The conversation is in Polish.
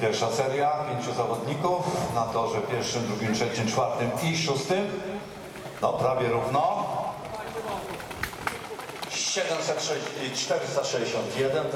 Pierwsza seria, pięciu zawodników na torze pierwszym, drugim, trzecim, czwartym i szóstym. No prawie równo. 761.